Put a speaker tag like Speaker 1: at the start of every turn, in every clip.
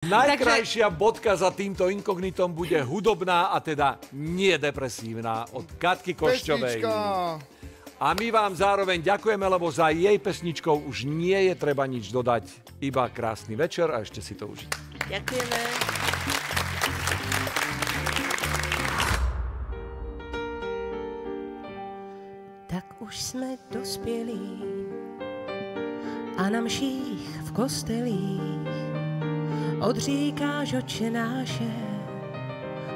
Speaker 1: Najkrajšia bodka za týmto inkognitom bude hudobná a teda nie depresívna od Katky Košťovej. A my vám zároveň ďakujeme, lebo za jej pesničkou už nie je treba nič dodať. Iba krásny večer a ešte si to užite.
Speaker 2: Ďakujeme.
Speaker 3: Tak už jsme dospělí a na mších v kostelích odříkáš oče náše,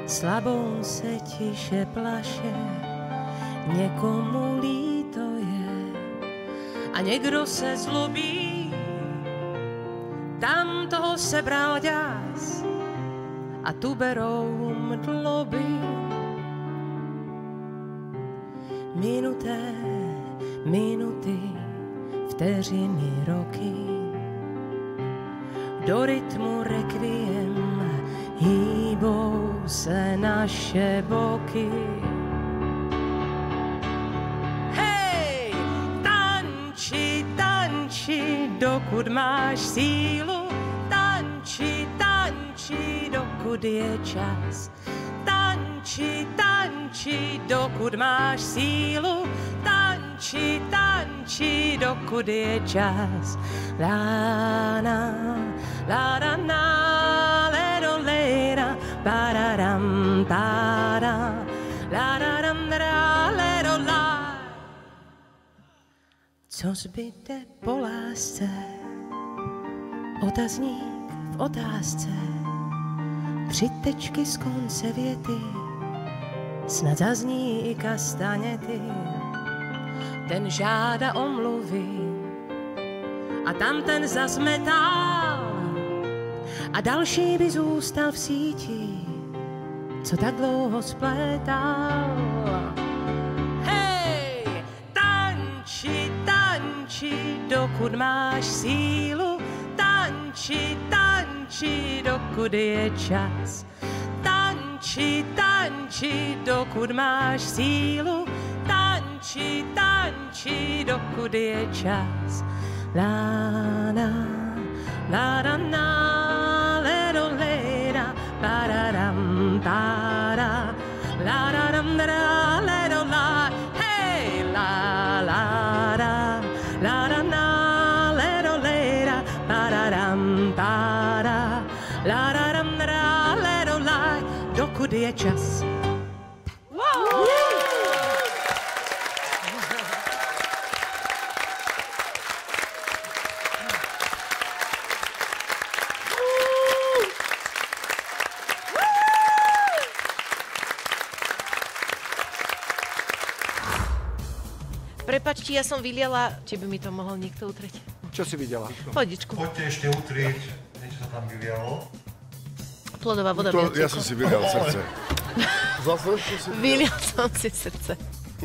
Speaker 3: slabou se tiše plaše, někomu líto je a někdo se zlobí, tam toho sebral ďás a tu berou mdloby. Minuté, minuty, vteřiny, roky, do rytmu rekviem hýbou se naše boky. Hej, tanči, tanči, dokud máš sílu, tanči, tanči, dokud je čas. Tanči, tanči, dokud máš sílu, tanči, tanči, dokud je čas. La, na, la, da, na, le, do, le, da, ba, la, le, do, la. Co po lásce? Otazník v otázce. Tři tečky z konce věty, snad zazní i kastaněty. Ten žáda omluvy a tam ten zazmetál a další by zůstal v síti, co tak dlouho splétal. Hej, tanči, tanči, dokud máš sílu, tanči, tanči, dokud je čas. Tanči, tanči, dokud máš sílu, tanči, tanči, dokud je čas. La, la, la, la, la, la, da, dam, da, da, le, do, la, dokud je čas.
Speaker 2: Prepačte, ja som vyliala, či by mi to mohol niekto utrieť.
Speaker 1: Čo si videla?
Speaker 2: Vodičku.
Speaker 4: Poďte ešte utrieť, tam vylialo.
Speaker 2: Plodová voda
Speaker 5: To,
Speaker 2: odtiekla.
Speaker 5: som si vylial srdce. Zase? Si
Speaker 2: Vylial som si srdce.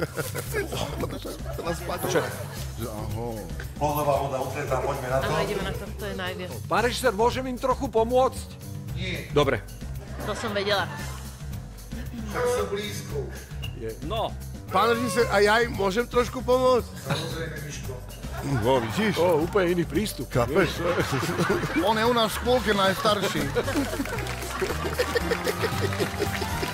Speaker 4: Plodová voda utretá, poďme na to.
Speaker 2: Áno, ideme na to, to je najviac.
Speaker 1: Pán režisér, môžem im trochu pomôcť?
Speaker 4: Nie,
Speaker 1: Dobre.
Speaker 2: To som vedela.
Speaker 4: tak sa blízko.
Speaker 1: No.
Speaker 5: Pán režisér, a ja im môžem trošku pomôcť?
Speaker 4: Samozrejme, Miško.
Speaker 5: No, vidíš?
Speaker 1: O, úplne iný prístup.
Speaker 5: Chápeš?
Speaker 6: On je u nás v škôlke najstarší.